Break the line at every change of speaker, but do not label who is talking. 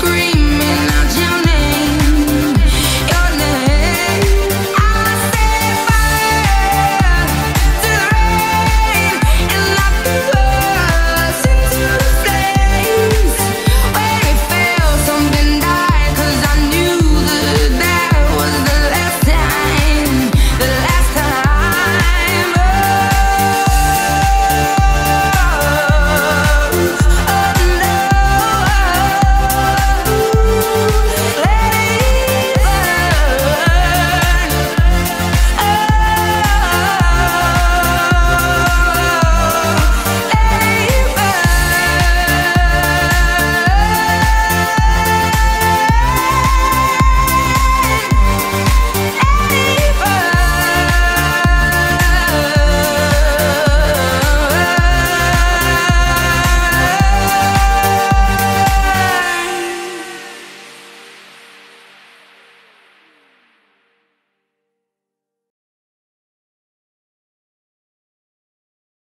scream